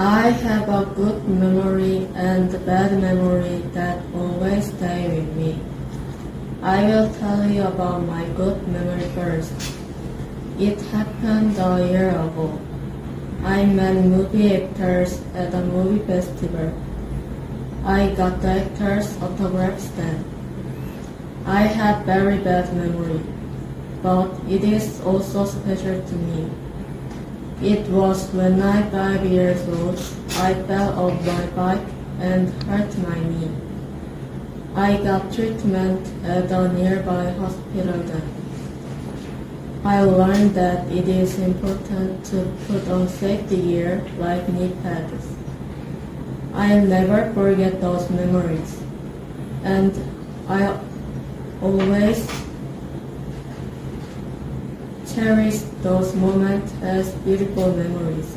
and a good memory and a bad memory that always stay with me. I will tell you about my good memory first. It happened a year ago. I met movie actors at a movie festival. I got the actors' autographs then. I have very bad memory, but it is also special to me. It was when I five years old, I fell off my bike and hurt my knee. I got treatment at a nearby hospital then. I learned that it is important to put on safety gear like knee pads. I'll never forget those memories, and I always cherish those moments as beautiful memories.